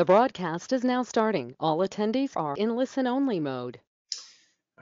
The broadcast is now starting. All attendees are in listen-only mode.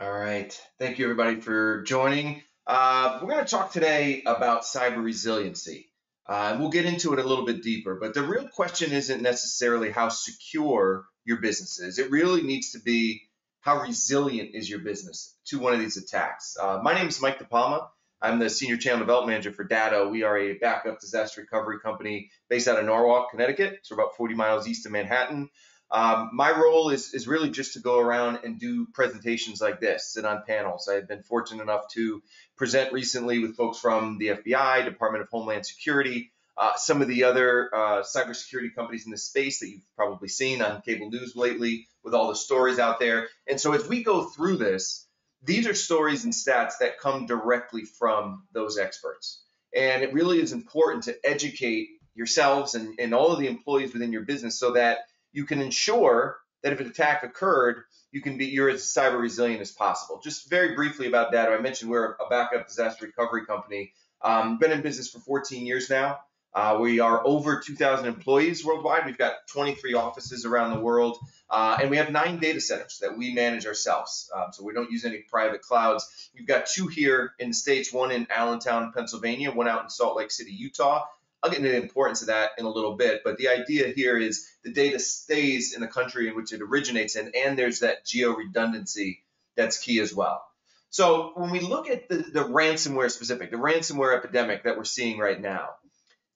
All right. Thank you, everybody, for joining. Uh, we're going to talk today about cyber resiliency. Uh, we'll get into it a little bit deeper, but the real question isn't necessarily how secure your business is. It really needs to be how resilient is your business to one of these attacks. Uh, my name is Mike DePalma. I'm the Senior Channel Development Manager for Datto. We are a backup disaster recovery company based out of Norwalk, Connecticut. So about 40 miles east of Manhattan. Um, my role is, is really just to go around and do presentations like this, sit on panels. I've been fortunate enough to present recently with folks from the FBI, Department of Homeland Security, uh, some of the other uh, cybersecurity companies in the space that you've probably seen on cable news lately with all the stories out there. And so as we go through this, these are stories and stats that come directly from those experts. And it really is important to educate yourselves and, and all of the employees within your business so that you can ensure that if an attack occurred, you can be you're as cyber resilient as possible. Just very briefly about that, I mentioned we're a backup disaster recovery company. Um, been in business for 14 years now. Uh, we are over 2,000 employees worldwide. We've got 23 offices around the world, uh, and we have nine data centers that we manage ourselves. Um, so we don't use any private clouds. We've got two here in the States, one in Allentown, Pennsylvania, one out in Salt Lake City, Utah. I'll get into the importance of that in a little bit, but the idea here is the data stays in the country in which it originates in, and there's that geo redundancy that's key as well. So when we look at the, the ransomware specific, the ransomware epidemic that we're seeing right now,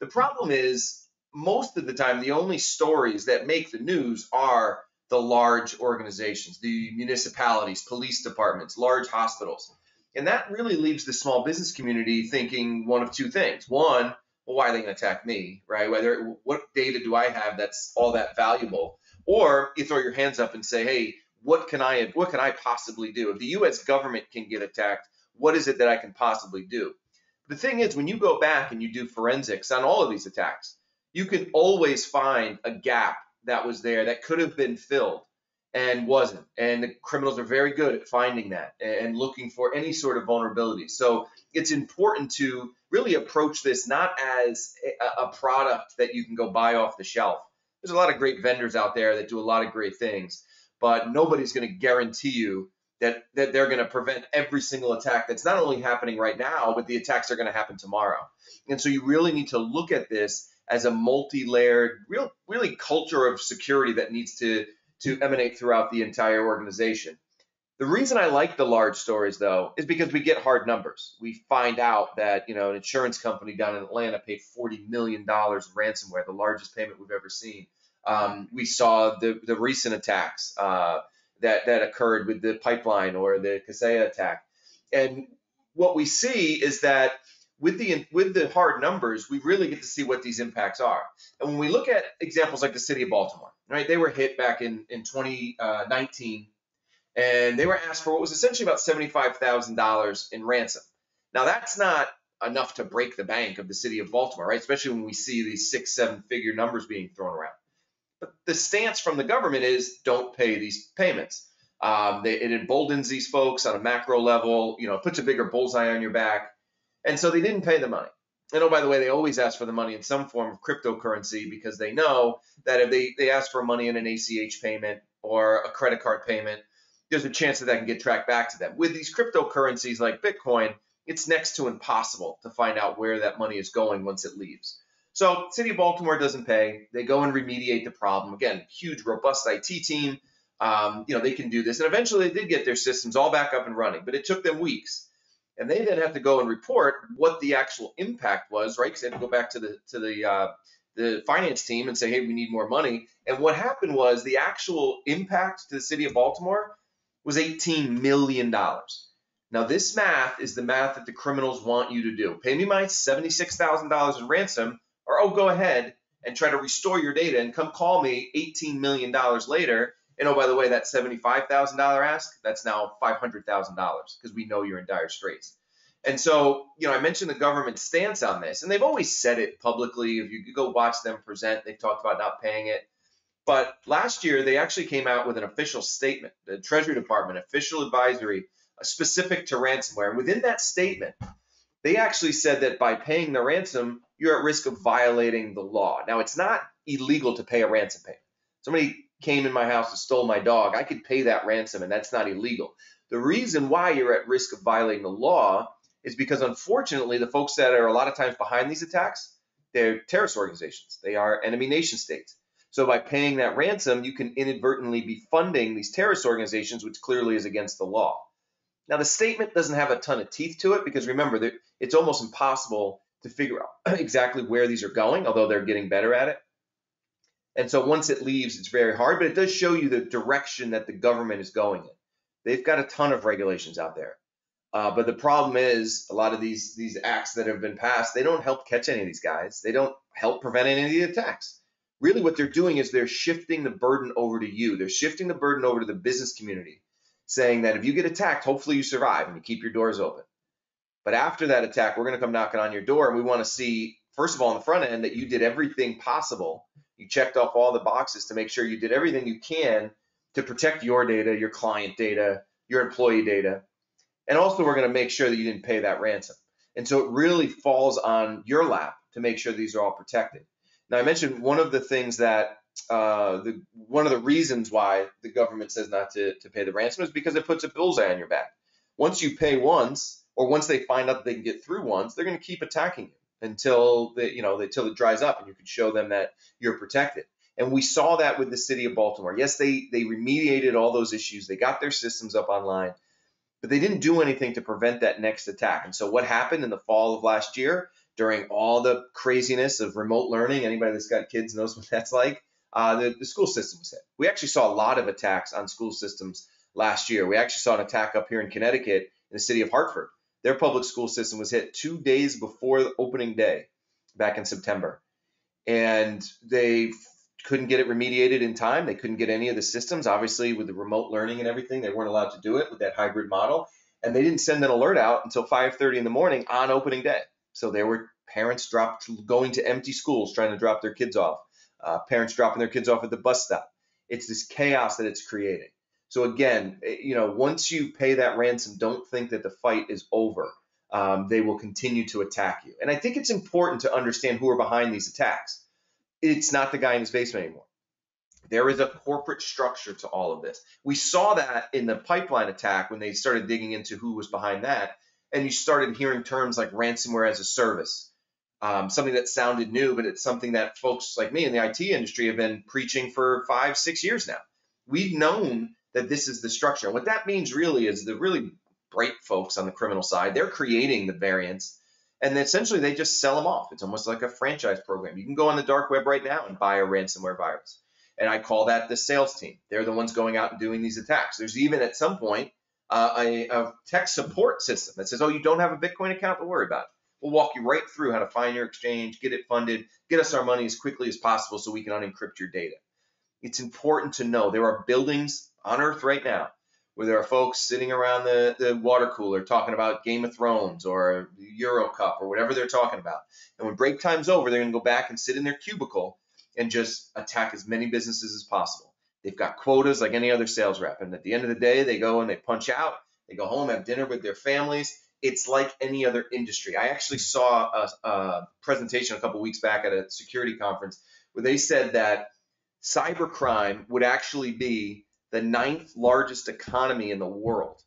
the problem is most of the time, the only stories that make the news are the large organizations, the municipalities, police departments, large hospitals. And that really leaves the small business community thinking one of two things. One, well, why are they going to attack me, right? Whether what data do I have that's all that valuable? Or you throw your hands up and say, hey, what can I what can I possibly do? If the U.S. government can get attacked, what is it that I can possibly do? The thing is, when you go back and you do forensics on all of these attacks, you can always find a gap that was there that could have been filled and wasn't. And the criminals are very good at finding that and looking for any sort of vulnerability. So it's important to really approach this not as a product that you can go buy off the shelf. There's a lot of great vendors out there that do a lot of great things, but nobody's going to guarantee you that, that they're going to prevent every single attack that's not only happening right now, but the attacks are going to happen tomorrow. And so you really need to look at this as a multi-layered, real, really culture of security that needs to, to emanate throughout the entire organization. The reason I like the large stories though is because we get hard numbers. We find out that you know an insurance company down in Atlanta paid 40 million dollars in ransomware, the largest payment we've ever seen. Um, we saw the the recent attacks. Uh, that that occurred with the pipeline or the Kaseya attack. And what we see is that with the with the hard numbers, we really get to see what these impacts are. And when we look at examples like the city of Baltimore, right? They were hit back in in 2019, uh, and they were asked for what was essentially about $75,000 in ransom. Now that's not enough to break the bank of the city of Baltimore, right? Especially when we see these six, seven figure numbers being thrown around. But the stance from the government is don't pay these payments. Um, they, it emboldens these folks on a macro level, you know, puts a bigger bullseye on your back. And so they didn't pay the money. And oh, by the way, they always ask for the money in some form of cryptocurrency because they know that if they, they ask for money in an ACH payment or a credit card payment, there's a chance that that can get tracked back to them. With these cryptocurrencies like Bitcoin, it's next to impossible to find out where that money is going once it leaves. So City of Baltimore doesn't pay. They go and remediate the problem. Again, huge, robust IT team. Um, you know, they can do this. And eventually they did get their systems all back up and running, but it took them weeks. And they then have to go and report what the actual impact was, right? Because they had to go back to the to the uh, the finance team and say, hey, we need more money. And what happened was the actual impact to the city of Baltimore was $18 million. Now, this math is the math that the criminals want you to do. Pay me my $76,000 in ransom, or oh, go ahead and try to restore your data and come call me $18 million later. And oh, by the way, that $75,000 ask, that's now $500,000 because we know you're in dire straits. And so, you know, I mentioned the government stance on this, and they've always said it publicly. If you go watch them present, they've talked about not paying it. But last year, they actually came out with an official statement, the Treasury Department official advisory uh, specific to ransomware. And within that statement, they actually said that by paying the ransom, you're at risk of violating the law. Now, it's not illegal to pay a ransom payment. Somebody came in my house and stole my dog. I could pay that ransom, and that's not illegal. The reason why you're at risk of violating the law is because unfortunately, the folks that are a lot of times behind these attacks, they're terrorist organizations. They are enemy nation states. So by paying that ransom, you can inadvertently be funding these terrorist organizations, which clearly is against the law. Now, the statement doesn't have a ton of teeth to it because remember, it's almost impossible to figure out exactly where these are going, although they're getting better at it. And so once it leaves, it's very hard, but it does show you the direction that the government is going in. They've got a ton of regulations out there. Uh, but the problem is a lot of these these acts that have been passed, they don't help catch any of these guys. They don't help prevent any of the attacks. Really, what they're doing is they're shifting the burden over to you. They're shifting the burden over to the business community, saying that if you get attacked, hopefully you survive and you keep your doors open. But after that attack, we're going to come knocking on your door, and we want to see, first of all, on the front end, that you did everything possible. You checked off all the boxes to make sure you did everything you can to protect your data, your client data, your employee data and also, we're going to make sure that you didn't pay that ransom. And so it really falls on your lap to make sure these are all protected. Now, I mentioned one of the things that uh, the, one of the reasons why the government says not to, to pay the ransom is because it puts a bullseye on your back. Once you pay once, or once they find out that they can get through once, they're going to keep attacking you until the, you know until it dries up and you can show them that you're protected. And we saw that with the city of Baltimore. Yes, they they remediated all those issues. They got their systems up online but they didn't do anything to prevent that next attack. And so what happened in the fall of last year during all the craziness of remote learning, anybody that's got kids knows what that's like, uh, the, the school system was hit. We actually saw a lot of attacks on school systems last year. We actually saw an attack up here in Connecticut in the city of Hartford. Their public school system was hit two days before the opening day back in September. And they couldn't get it remediated in time. They couldn't get any of the systems. Obviously, with the remote learning and everything, they weren't allowed to do it with that hybrid model. And they didn't send an alert out until 5:30 in the morning on opening day. So there were parents dropped going to empty schools trying to drop their kids off. Uh, parents dropping their kids off at the bus stop. It's this chaos that it's creating. So again, eh, you know, once you pay that ransom, don't think that the fight is over. Um, they will continue to attack you. And I think it's important to understand who are behind these attacks it's not the guy in his basement anymore. There is a corporate structure to all of this. We saw that in the pipeline attack when they started digging into who was behind that, and you started hearing terms like ransomware as a service, um, something that sounded new, but it's something that folks like me in the IT industry have been preaching for five, six years now. We've known that this is the structure. What that means really is the really bright folks on the criminal side, they're creating the variants and essentially they just sell them off. It's almost like a franchise program. You can go on the dark web right now and buy a ransomware virus. And I call that the sales team. They're the ones going out and doing these attacks. There's even at some point uh, a, a, tech support system that says, oh, you don't have a Bitcoin account, don't worry about it. We'll walk you right through how to find your exchange, get it funded, get us our money as quickly as possible so we can unencrypt your data. It's important to know there are buildings on Earth right now where there are folks sitting around the, the water cooler talking about Game of Thrones or Euro Cup or whatever they're talking about. And when break time's over, they're going to go back and sit in their cubicle and just attack as many businesses as possible. They've got quotas like any other sales rep. And at the end of the day, they go and they punch out, they go home, have dinner with their families. It's like any other industry. I actually saw a, a presentation a couple weeks back at a security conference where they said that cybercrime would actually be the ninth largest economy in the world,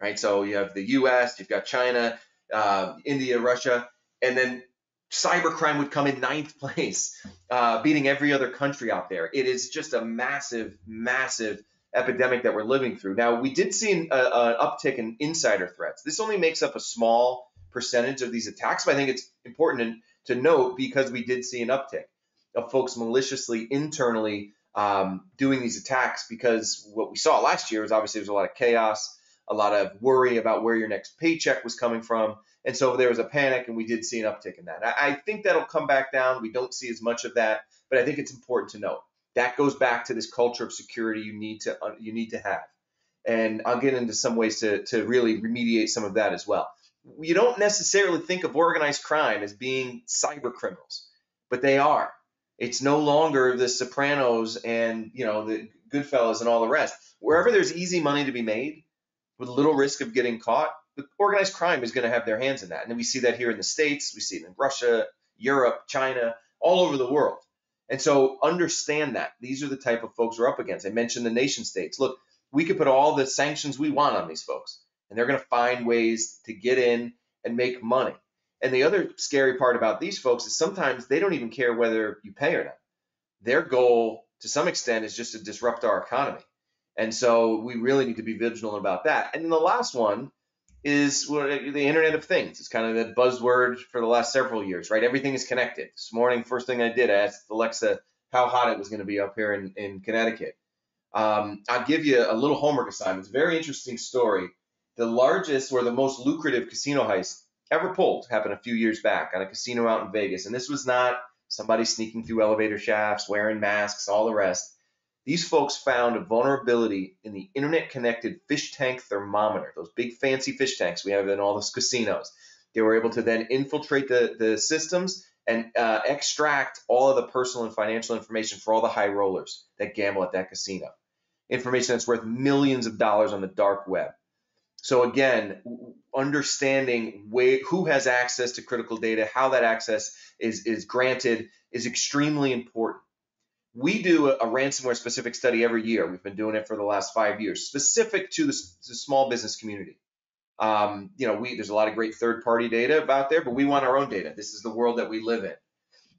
right? So you have the U.S., you've got China, uh, India, Russia, and then cybercrime would come in ninth place, uh, beating every other country out there. It is just a massive, massive epidemic that we're living through. Now, we did see an, an uptick in insider threats. This only makes up a small percentage of these attacks, but I think it's important to note because we did see an uptick of folks maliciously internally um, doing these attacks because what we saw last year was obviously there was a lot of chaos, a lot of worry about where your next paycheck was coming from. And so there was a panic, and we did see an uptick in that. I, I think that'll come back down. We don't see as much of that, but I think it's important to note that goes back to this culture of security you need to uh, you need to have. And I'll get into some ways to, to really remediate some of that as well. You don't necessarily think of organized crime as being cyber criminals, but they are. It's no longer the Sopranos and you know the Goodfellas and all the rest. Wherever there's easy money to be made with little risk of getting caught, the organized crime is going to have their hands in that. And we see that here in the States, we see it in Russia, Europe, China, all over the world. And so understand that these are the type of folks we're up against. I mentioned the nation states. Look, we could put all the sanctions we want on these folks, and they're going to find ways to get in and make money. And the other scary part about these folks is sometimes they don't even care whether you pay or not. Their goal, to some extent, is just to disrupt our economy. And so we really need to be vigilant about that. And then the last one is the Internet of Things. It's kind of the buzzword for the last several years, right? Everything is connected. This morning, first thing I did, I asked Alexa how hot it was going to be up here in, in Connecticut. Um, I'll give you a little homework assignment. It's a very interesting story. The largest or the most lucrative casino heist ever pulled happened a few years back on a casino out in Vegas. And this was not somebody sneaking through elevator shafts, wearing masks, all the rest. These folks found a vulnerability in the internet connected fish tank thermometer, those big fancy fish tanks we have in all the casinos. They were able to then infiltrate the, the systems and uh, extract all of the personal and financial information for all the high rollers that gamble at that casino. Information that's worth millions of dollars on the dark web. So again, understanding who has access to critical data, how that access is, is granted is extremely important. We do a, a ransomware specific study every year. We've been doing it for the last five years, specific to the, small business community. Um, you know, we, there's a lot of great third party data about there, but we want our own data. This is the world that we live in.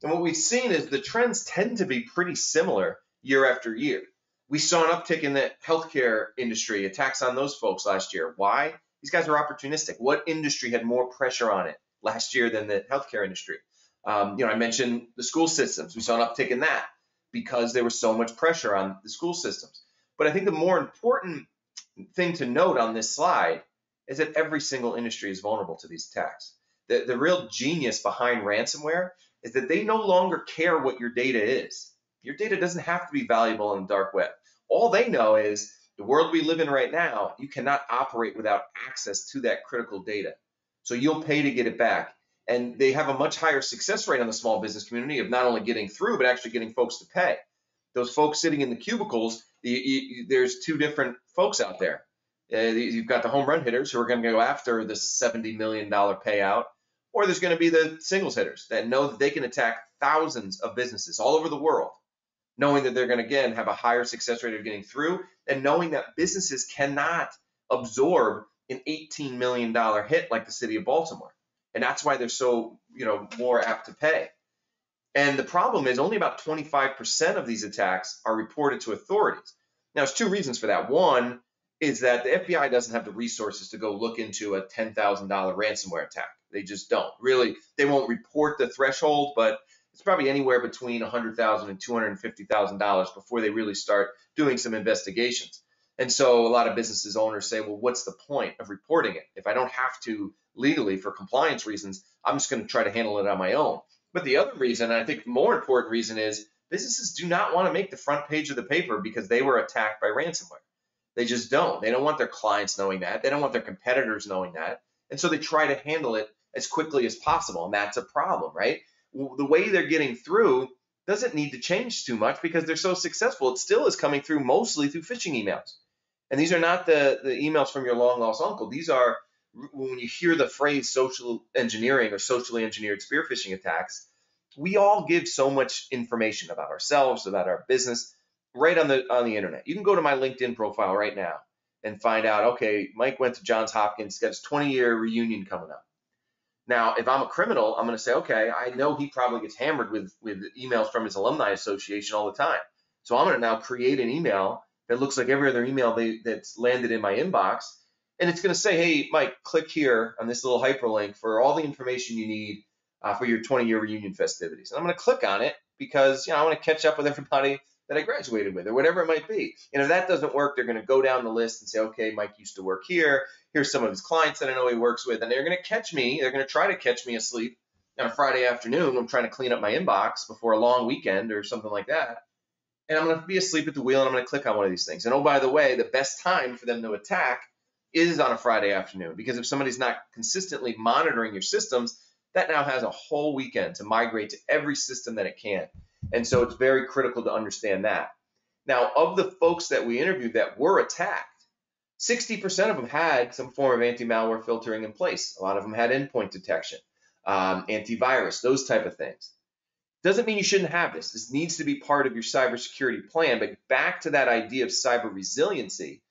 And what we've seen is the trends tend to be pretty similar year after year. We saw an uptick in the healthcare industry, attacks on those folks last year. Why? These guys are opportunistic. What industry had more pressure on it last year than the healthcare industry? Um, you know, I mentioned the school systems. We saw an uptick in that because there was so much pressure on the school systems. But I think the more important thing to note on this slide is that every single industry is vulnerable to these attacks. The, the real genius behind ransomware is that they no longer care what your data is. Your data doesn't have to be valuable on the dark web. All they know is the world we live in right now, you cannot operate without access to that critical data. So you'll pay to get it back. And they have a much higher success rate on the small business community of not only getting through, but actually getting folks to pay. Those folks sitting in the cubicles, you, you, there's two different folks out there. Uh, you've got the home run hitters who are going to go after the $70 million payout, or there's going to be the singles hitters that know that they can attack thousands of businesses all over the world knowing that they're going to again have a higher success rate of getting through and knowing that businesses cannot absorb an 18 million dollar hit like the city of Baltimore. And that's why they're so, you know, more apt to pay. And the problem is only about 25% of these attacks are reported to authorities. Now, there's two reasons for that. One is that the FBI doesn't have the resources to go look into a $10,000 ransomware attack. They just don't. Really, they won't report the threshold, but it's probably anywhere between $100,000 and $250,000 before they really start doing some investigations. And so a lot of businesses owners say, well, what's the point of reporting it? If I don't have to legally for compliance reasons, I'm just going to try to handle it on my own. But the other reason, and I think the more important reason is businesses do not want to make the front page of the paper because they were attacked by ransomware. They just don't. They don't want their clients knowing that. They don't want their competitors knowing that. And so they try to handle it as quickly as possible. And that's a problem, right? the way they're getting through doesn't need to change too much because they're so successful. It still is coming through mostly through phishing emails. And these are not the, the emails from your long lost uncle. These are when you hear the phrase social engineering or socially engineered spear phishing attacks, we all give so much information about ourselves, about our business, right on the on the internet. You can go to my LinkedIn profile right now and find out, okay, Mike went to Johns Hopkins, got his 20 year reunion coming up. Now, if I'm a criminal, I'm going to say, okay, I know he probably gets hammered with, with emails from his alumni association all the time. So I'm going to now create an email that looks like every other email they, that's landed in my inbox. And it's going to say, hey, Mike, click here on this little hyperlink for all the information you need uh, for your 20 year reunion festivities. And I'm going to click on it because you know I want to catch up with everybody that I graduated with or whatever it might be. And if that doesn't work, they're going to go down the list and say, okay, Mike used to work here. Here's some of his clients that I know he works with. And they're going to catch me. They're going to try to catch me asleep on a Friday afternoon. I'm trying to clean up my inbox before a long weekend or something like that. And I'm going to be asleep at the wheel and I'm going to click on one of these things. And oh, by the way, the best time for them to attack is on a Friday afternoon because if somebody's not consistently monitoring your systems, that now has a whole weekend to migrate to every system that it can. And so it's very critical to understand that. Now, of the folks that we interviewed that were attacked, 60% of them had some form of anti-malware filtering in place. A lot of them had endpoint detection, um, antivirus, those type of things. Doesn't mean you shouldn't have this. This needs to be part of your cybersecurity plan. But back to that idea of cyber resiliency,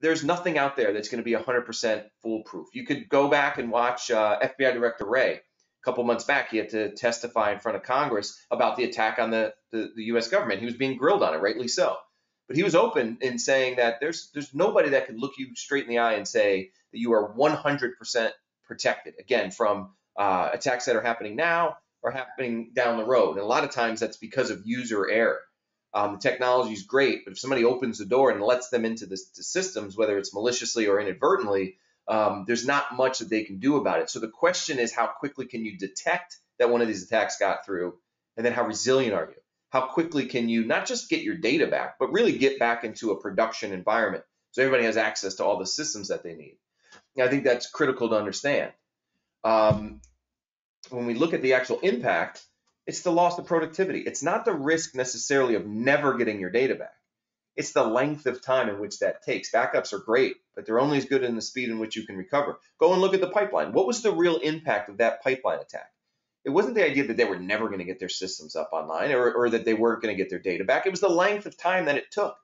there's nothing out there that's going to be 100% foolproof. You could go back and watch uh, FBI Director Wray A couple months back, he had to testify in front of Congress about the attack on the, the, the U.S. government. He was being grilled on it, rightly so. But he was open in saying that there's there's nobody that can look you straight in the eye and say that you are 100% protected. Again, from uh, attacks that are happening now or happening down the road. And a lot of times that's because of user error. Um, the technology is great, but if somebody opens the door and lets them into the, the systems, whether it's maliciously or inadvertently, um, there's not much that they can do about it. So the question is, how quickly can you detect that one of these attacks got through, and then how resilient are you? How quickly can you not just get your data back, but really get back into a production environment so everybody has access to all the systems that they need? And I think that's critical to understand. Um, when we look at the actual impact, it's the loss of productivity. It's not the risk necessarily of never getting your data back. It's the length of time in which that takes. Backups are great, but they're only as good in the speed in which you can recover. Go and look at the pipeline. What was the real impact of that pipeline attack? It wasn't the idea that they were never going to get their systems up online or, or that they weren't going to get their data back. It was the length of time that it took.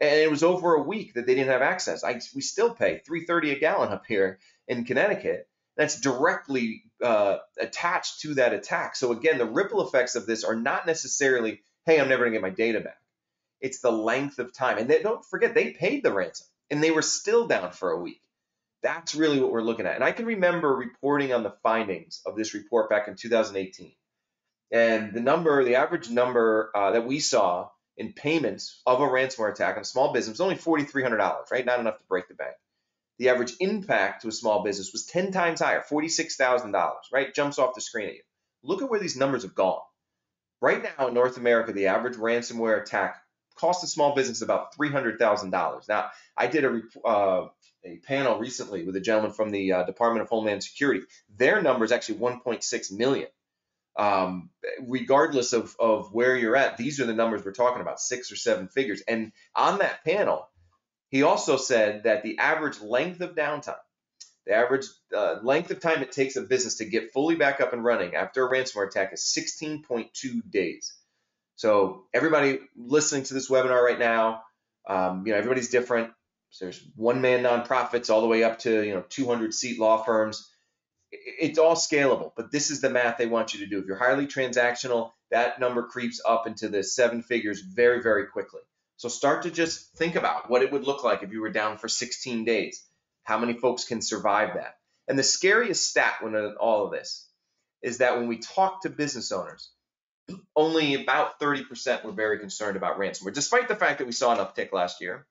And it was over a week that they didn't have access. I, we still pay 330 a gallon up here in Connecticut that's directly uh, attached to that attack. So again, the ripple effects of this are not necessarily, hey, I'm never gonna get my data back. It's the length of time. And they, don't forget, they paid the ransom and they were still down for a week. That's really what we're looking at. And I can remember reporting on the findings of this report back in 2018. And the number, the average number uh, that we saw in payments of a ransomware attack on small business was only $4,300, right? Not enough to break the bank the average impact to a small business was 10 times higher, $46,000, right? Jumps off the screen at you. Look at where these numbers have gone. Right now in North America, the average ransomware attack cost a small business about $300,000. Now, I did a, uh, a panel recently with a gentleman from the uh, Department of Homeland Security. Their number is actually 1.6 million. Um, regardless of, of where you're at, these are the numbers we're talking about, six or seven figures. And on that panel, he also said that the average length of downtime, the average uh, length of time it takes a business to get fully back up and running after a ransomware attack is 16.2 days. So everybody listening to this webinar right now, um, you know, everybody's different. So there's one-man nonprofits all the way up to you know 200 seat law firms. It's all scalable, but this is the math they want you to do. If you're highly transactional, that number creeps up into the seven figures very, very quickly. So start to just think about what it would look like if you were down for 16 days. How many folks can survive that? And the scariest stat when all of this is that when we talk to business owners, only about 30% were very concerned about ransomware, despite the fact that we saw an uptick last year,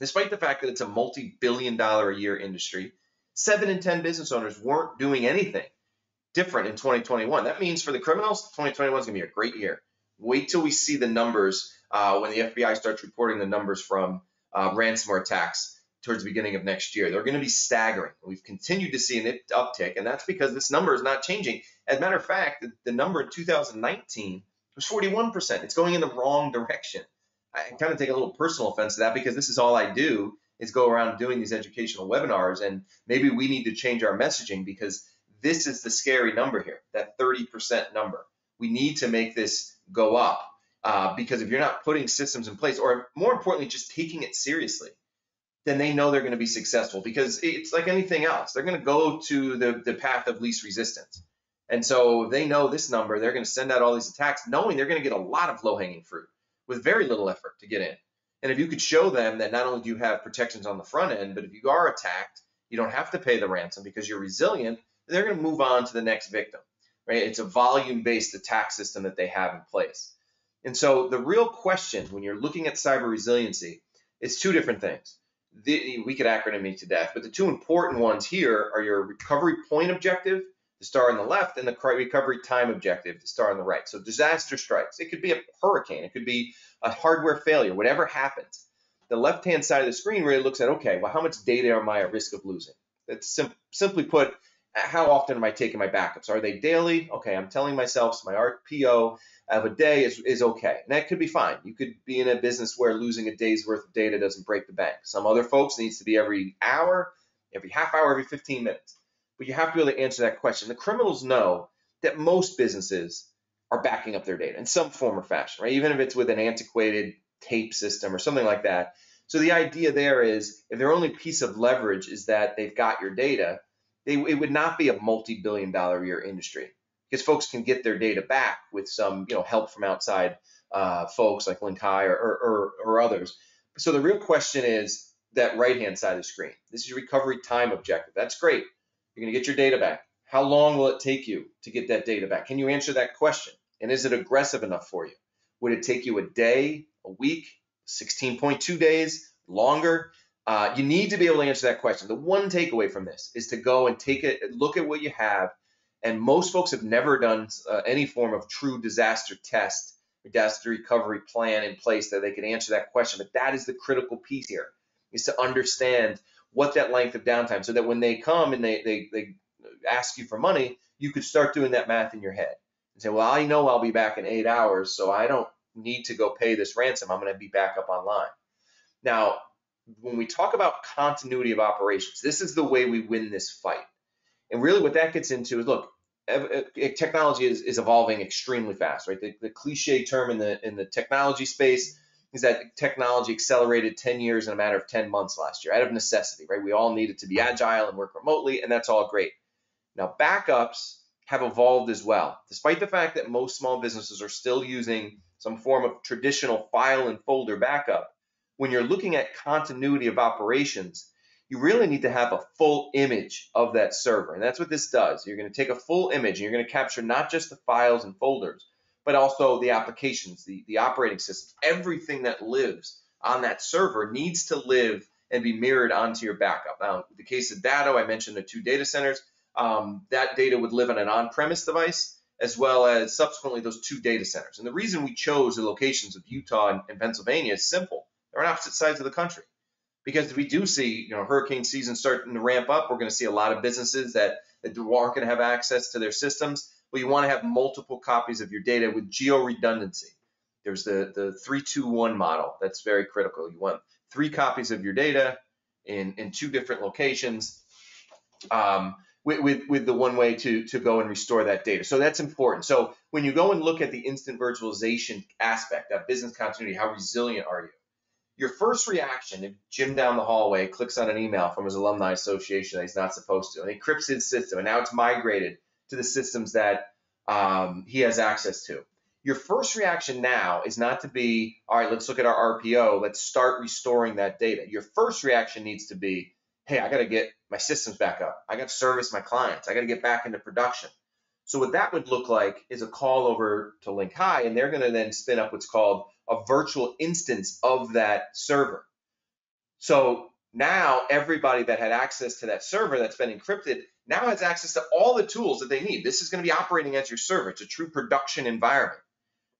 despite the fact that it's a multi-billion dollar a year industry, seven in 10 business owners weren't doing anything different in 2021. That means for the criminals, 2021 is going to be a great year. Wait till we see the numbers uh, when the FBI starts reporting the numbers from uh, ransomware attacks towards the beginning of next year. They're going to be staggering. We've continued to see an uptick, and that's because this number is not changing. As a matter of fact, the, the number in 2019 was 41%. It's going in the wrong direction. I kind of take a little personal offense to that because this is all I do is go around doing these educational webinars, and maybe we need to change our messaging because this is the scary number here, that 30% number. We need to make this go up uh, because if you're not putting systems in place, or more importantly, just taking it seriously, then they know they're going to be successful because it's like anything else. They're going to go to the, the path of least resistance. And so they know this number, they're going to send out all these attacks knowing they're going to get a lot of low hanging fruit with very little effort to get in. And if you could show them that not only do you have protections on the front end, but if you are attacked, you don't have to pay the ransom because you're resilient, they're going to move on to the next victim. Right? It's a volume based attack system that they have in place. And so the real question when you're looking at cyber resiliency is two different things. The, we could acronym me to death, but the two important ones here are your recovery point objective, the star on the left, and the recovery time objective, the star on the right. So disaster strikes. It could be a hurricane. It could be a hardware failure, whatever happens. The left-hand side of the screen really looks at, okay, well, how much data am I at risk of losing? That's sim simply put, how often am I taking my backups? Are they daily? Okay, I'm telling myself so my RPO of a day is, is okay. And that could be fine. You could be in a business where losing a day's worth of data doesn't break the bank. Some other folks needs to be every hour, every half hour, every 15 minutes. But you have to be able to answer that question. The criminals know that most businesses are backing up their data in some form or fashion, right? Even if it's with an antiquated tape system or something like that. So the idea there is if their only piece of leverage is that they've got your data, they, it would not be a multi-billion dollar year industry because folks can get their data back with some you know help from outside uh, folks like Link High or, or, or, others. So the real question is that right hand side of the screen. This is your recovery time objective. That's great. You're going to get your data back. How long will it take you to get that data back? Can you answer that question? And is it aggressive enough for you? Would it take you a day, a week, 16.2 days, longer? Uh, you need to be able to answer that question. The one takeaway from this is to go and take a look at what you have. And most folks have never done uh, any form of true disaster test, disaster recovery plan in place that they can answer that question. But that is the critical piece here, is to understand what that length of downtime, so that when they come and they they, they ask you for money, you could start doing that math in your head and say, well, I know I'll be back in eight hours, so I don't need to go pay this ransom. I'm going to be back up online. Now, when we talk about continuity of operations, this is the way we win this fight. And really, what that gets into is look, technology is, is evolving extremely fast, right? The, the cliche term in the in the technology space is that technology accelerated 10 years in a matter of 10 months last year out of necessity, right? We all needed to be agile and work remotely, and that's all great. Now, backups have evolved as well. Despite the fact that most small businesses are still using some form of traditional file and folder backup, when you're looking at continuity of operations, you really need to have a full image of that server. And that's what this does. You're going to take a full image and you're going to capture not just the files and folders, but also the applications, the, the operating systems, everything that lives on that server needs to live and be mirrored onto your backup. Now, in the case of Datto, I mentioned the two data centers um, that data would live on an on-premise device as well as subsequently those two data centers. And the reason we chose the locations of Utah and, and Pennsylvania is simple. They're on opposite sides of the country. Because we do see, you know, hurricane season starting to ramp up, we're going to see a lot of businesses that, that aren't going to have access to their systems. Well, you want to have multiple copies of your data with geo redundancy. There's the, the 321 model that's very critical. You want three copies of your data in, in two different locations. Um, with, with, with the one way to, to go and restore that data. So that's important. So when you go and look at the instant virtualization aspect, that business continuity, how resilient are you? Your first reaction, if Jim down the hallway clicks on an email from his alumni association that he's not supposed to, and he encrypts his system, and now it's migrated to the systems that um, he has access to. Your first reaction now is not to be, all right, let's look at our RPO, let's start restoring that data. Your first reaction needs to be, hey, I got to get my systems back up. I got to service my clients. I got to get back into production. So what that would look like is a call over to Link High, and they're going to then spin up what's called a virtual instance of that server. So now everybody that had access to that server that's been encrypted now has access to all the tools that they need. This is going to be operating as your server. It's a true production environment,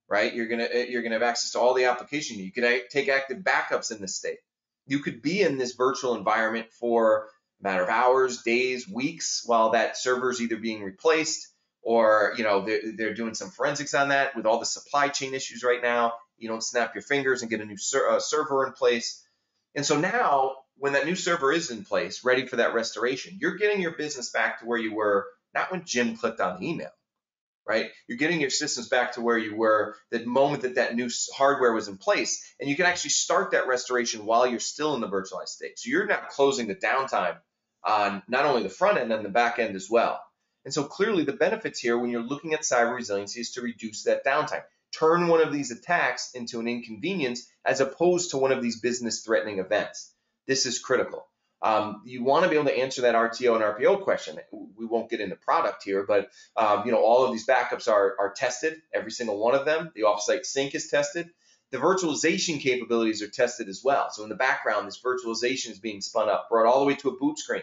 right? You're going to eh, you're going to have access to all the application. You can take active backups in this state you could be in this virtual environment for a matter of hours, days, weeks, while that server is either being replaced or you know they're, they're, doing some forensics on that with all the supply chain issues right now. You don't snap your fingers and get a new ser- uh, server in place. And so now, when that new server is in place, ready for that restoration, you're getting your business back to where you were not when Jim clicked on the email, right? You're getting your systems back to where you were the moment that that new hardware was in place, and you can actually start that restoration while you're still in the virtualized state. So you're not closing the downtime on not only the front end and the back end as well. And so clearly the benefits here when you're looking at cyber resiliency is to reduce that downtime. Turn one of these attacks into an inconvenience as opposed to one of these business threatening events. This is critical. Um, you want to be able to answer that RTO and RPO question. We won't get into product here, but um, you know all of these backups are, are tested, every single one of them. The offsite sync is tested. The virtualization capabilities are tested as well. So in the background, this virtualization is being spun up, brought all the way to a boot screen.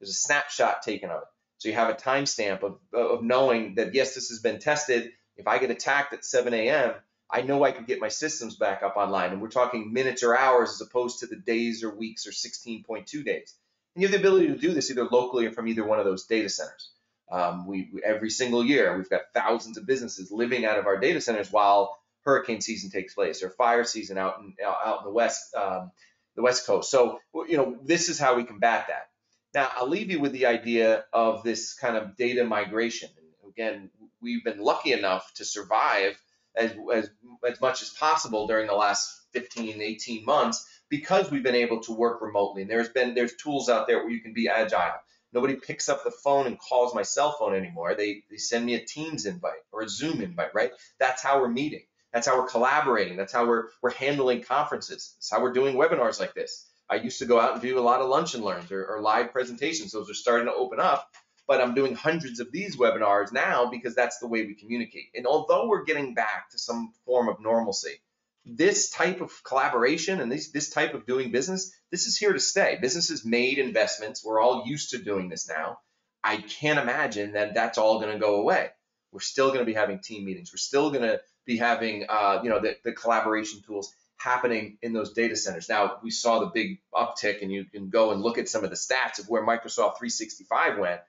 There's a snapshot taken of it. So you have a timestamp of, of knowing that yes, this has been tested. If I get attacked at 7 a.m., I know I can get my systems back up online. And we're talking minutes or hours as opposed to the days or weeks or 16.2 days. And you have the ability to do this either locally or from either one of those data centers. Um, we, every single year, we've got thousands of businesses living out of our data centers while hurricane season takes place or fire season out in, out in the west, um, the west coast. So, you know, this is how we combat that. Now, I'll leave you with the idea of this kind of data migration. And again, we've been lucky enough to survive as, as, as much as possible during the last 15, 18 months because we've been able to work remotely. And there's been there's tools out there where you can be agile. Nobody picks up the phone and calls my cell phone anymore. They, they send me a Teams invite or a Zoom invite, right? That's how we're meeting. That's how we're collaborating. That's how we're, we're handling conferences. That's how we're doing webinars like this. I used to go out and do a lot of lunch and learns or, or live presentations. Those are starting to open up, but I'm doing hundreds of these webinars now because that's the way we communicate. And although we're getting back to some form of normalcy, this type of collaboration and this, this type of doing business, this is here to stay. Businesses made investments. We're all used to doing this now. I can't imagine that that's all going to go away. We're still going to be having team meetings. We're still going to be having, uh, you know, the, the collaboration tools happening in those data centers. Now, we saw the big uptick, and you can go and look at some of the stats of where Microsoft 365 went.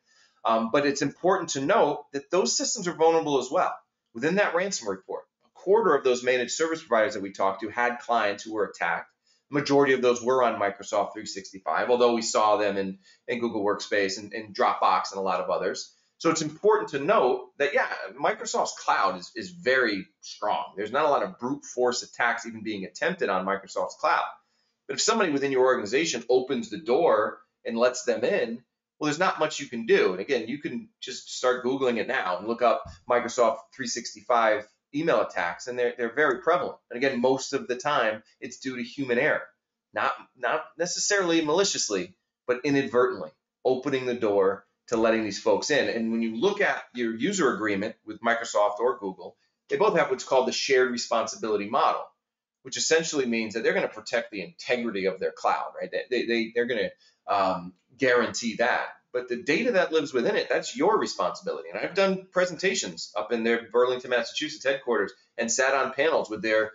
Um, but it's important to note that those systems are vulnerable as well. Within that ransom report, a quarter of those managed service providers that we talked to had clients who were attacked. The majority of those were on Microsoft 365, although we saw them in, in Google Workspace and, and Dropbox and a lot of others. So it's important to note that, yeah, Microsoft's cloud is, is very strong. There's not a lot of brute force attacks even being attempted on Microsoft's cloud. But if somebody within your organization opens the door and lets them in, well, there's not much you can do. And again, you can just start Googling it now and look up Microsoft 365 email attacks, and they're, they're very prevalent. And again, most of the time, it's due to human error, not, not necessarily maliciously, but inadvertently opening the door to letting these folks in. And when you look at your user agreement with Microsoft or Google, they both have what's called the shared responsibility model, which essentially means that they're going to protect the integrity of their cloud, right? They, they, they're going to um, guarantee that but the data that lives within it, that's your responsibility. And I've done presentations up in their Burlington, Massachusetts headquarters and sat on panels with their,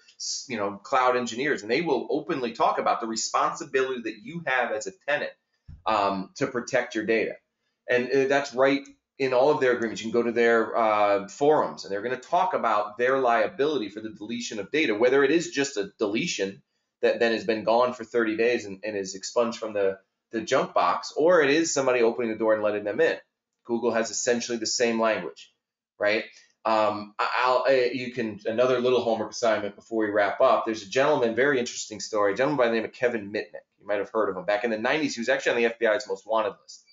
you know, cloud engineers, and they will openly talk about the responsibility that you have as a tenant um, to protect your data. And uh, that's right in all of their agreements. You can go to their uh, forums, and they're going to talk about their liability for the deletion of data, whether it is just a deletion that then has been gone for 30 days and, and is expunged from the the junk box, or it is somebody opening the door and letting them in. Google has essentially the same language, right? Um, I'll, you can another little homework assignment before we wrap up. There's a gentleman, very interesting story, a gentleman by the name of Kevin Mitnick. You might have heard of him. Back in the 90s, he was actually on the FBI's most wanted list.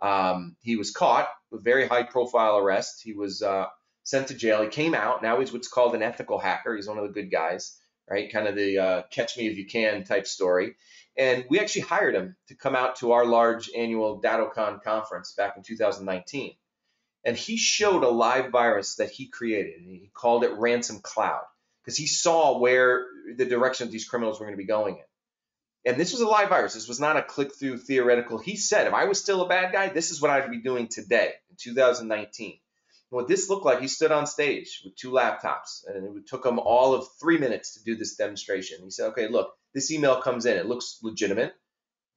Um, he was caught with very high profile arrest. He was uh, sent to jail. He came out. Now he's what's called an ethical hacker. He's one of the good guys, right? Kind of the uh, catch me if you can type story. And we actually hired him to come out to our large annual DattoCon conference back in 2019. And he showed a live virus that he created. And he called it Ransom Cloud because he saw where the direction these criminals were going to be going in. And this was a live virus. This was not a click through theoretical. He said, if I was still a bad guy, this is what I'd be doing today in 2019. what this looked like, he stood on stage with two laptops, and it took him all of three minutes to do this demonstration. He said, okay, look, this email comes in. It looks legitimate.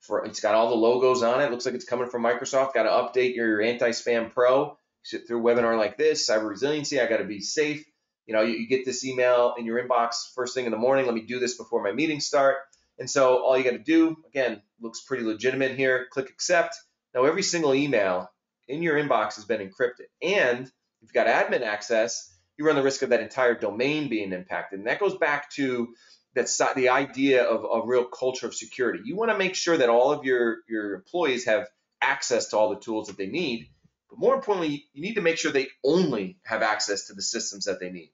For it's got all the logos on it. it looks like it's coming from Microsoft. Got to update your anti-spam pro. Sit through a webinar like this, cyber resiliency. I got to be safe. You know, you, you get this email in your inbox first thing in the morning. Let me do this before my meetings start. And so all you got to do, again, looks pretty legitimate here. Click accept. Now every single email in your inbox has been encrypted. And if you've got admin access, you run the risk of that entire domain being impacted. And that goes back to that's the idea of a real culture of security. You want to make sure that all of your, your employees have access to all the tools that they need. But more importantly, you need to make sure they only have access to the systems that they need.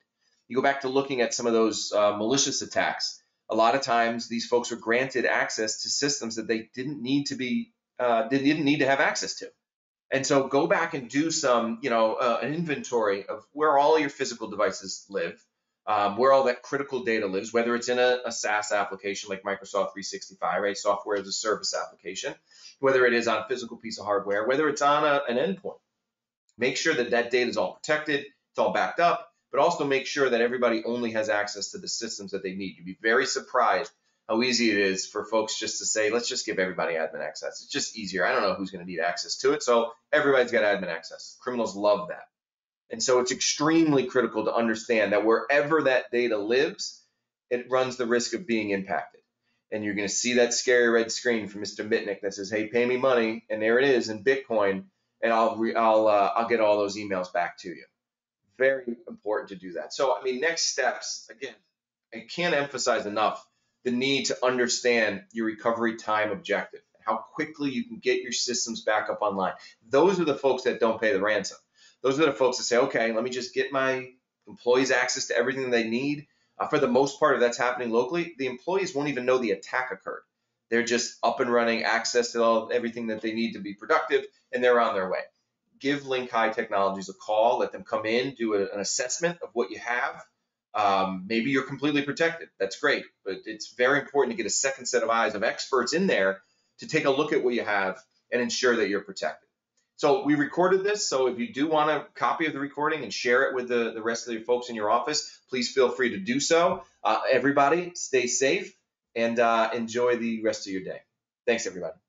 You go back to looking at some of those uh, malicious attacks. A lot of times, these folks were granted access to systems that they didn't need to be, uh, they didn't need to have access to. And so, go back and do some, you know, uh, an inventory of where all your physical devices live um, where all that critical data lives, whether it's in a, a, SaaS application like Microsoft 365, right, software as a service application, whether it is on a physical piece of hardware, whether it's on a, an endpoint. Make sure that that data is all protected, it's all backed up, but also make sure that everybody only has access to the systems that they need. You'd be very surprised how easy it is for folks just to say, let's just give everybody admin access. It's just easier. I don't know who's going to need access to it, so everybody's got admin access. Criminals love that. And so it's extremely critical to understand that wherever that data lives, it runs the risk of being impacted. And you're going to see that scary red screen from Mr. Mitnick that says, "Hey, pay me money," and there it is in Bitcoin, and I'll re- I'll uh, I'll get all those emails back to you. very important to do that. So, I mean, next steps, again, I can't emphasize enough the need to understand your recovery time objective, and how quickly you can get your systems back up online. Those are the folks that don't pay the ransom. Those are the folks that say, okay, let me just get my employees access to everything they need. Uh, for the most part, if that's happening locally, the employees won't even know the attack occurred. They're just up and running, access to all everything that they need to be productive, and they're on their way. Give Link High Technologies a call, let them come in, do a, an assessment of what you have. Um, maybe you're completely protected. That's great, but it's very important to get a second set of eyes of experts in there to take a look at what you have and ensure that you're protected. So we recorded this. So if you do want a copy of the recording and share it with the, the rest of the folks in your office, please feel free to do so. Uh, everybody, stay safe and uh, enjoy the rest of your day. Thanks, everybody.